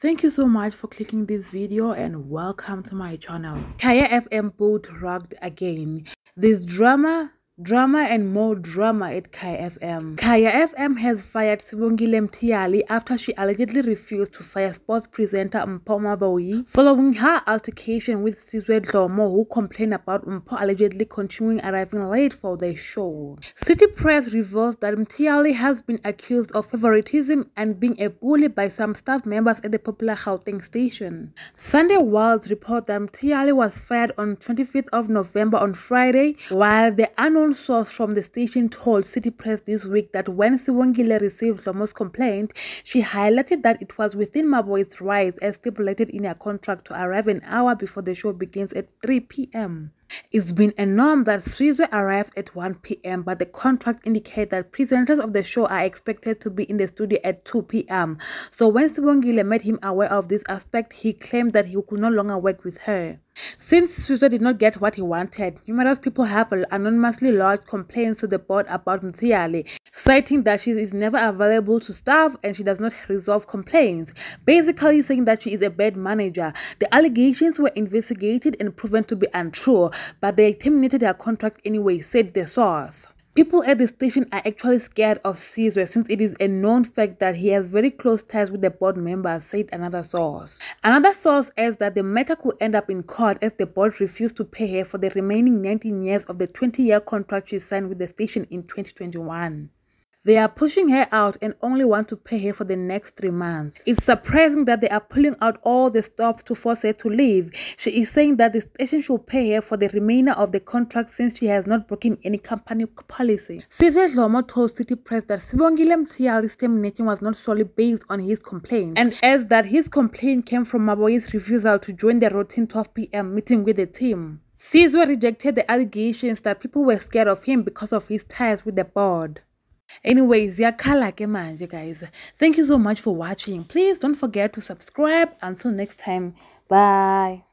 Thank you so much for clicking this video and welcome to my channel. Kaya FM boat rocked again. This drama Drama and more drama at Kaya FM. Kaya FM has fired Sibongile Mtyali after she allegedly refused to fire sports presenter Mpho Maboi following her altercation with Sizwe Dhlomo who complained about Mpho allegedly continuing arriving late for their show. City Press reveals that Mtyali has been accused of favoritism and being a bully by some staff members at the popular Gauteng station. Sunday World report that Mtyali was fired on 25th of November on Friday while the unknown source from the station told City Press this week that when Sibongile received Dhlomo's complaint, she highlighted that it was within Maboi's rights as stipulated in her contract to arrive an hour before the show begins at 3 p.m. It's been a norm that Sizwe arrives at 1 p.m., but the contract indicates that presenters of the show are expected to be in the studio at 2 p.m. So when Sibongile made him aware of this aspect, he claimed that he could no longer work with her. Since Sizwe did not get what he wanted, numerous people have anonymously lodged complaints to the board about Mtyali, citing that she is never available to staff and she does not resolve complaints, basically saying that she is a bad manager. The allegations were investigated and proven to be untrue, but they terminated her contract anyway, said the source. People at the station are actually scared of Sizwe since it is a known fact that he has very close ties with the board members, said another source. Another source adds that the matter could end up in court as the board refused to pay her for the remaining 19 years of the 20-year contract she signed with the station in 2021. They are pushing her out and only want to pay her for the next three months. It's surprising that they are pulling out all the stops to force her to leave. She is saying that the station should pay her for the remainder of the contract since she has not broken any company policy. Sizwe Dhlomo told City Press that Sibongile Mtyali's termination was not solely based on his complaint and adds that his complaint came from Maboi's refusal to join the routine 12 p.m. meeting with the team. Sizwe rejected the allegations that people were scared of him because of his ties with the board. Anyways, ziyakhala ke manje guys. Thank you so much for watching. Please don't forget to subscribe. Until next time. Bye.